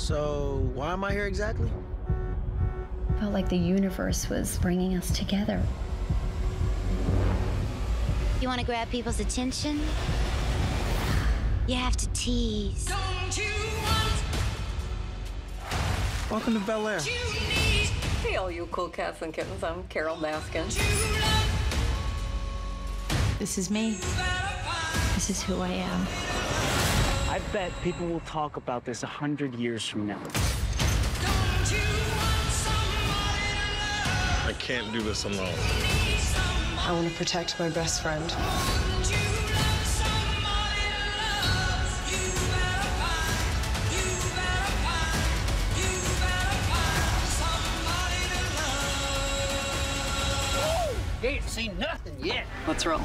So, why am I here exactly? Felt like the universe was bringing us together. You want to grab people's attention? You have to tease. Welcome to Bel Air. Hey, all you cool cats and kittens. I'm Carole Baskin. This is me. This is who I am. I bet people will talk about this a hundred years from now. I can't do this alone. I want to protect my best friend. You ain't seen nothing yet. What's wrong?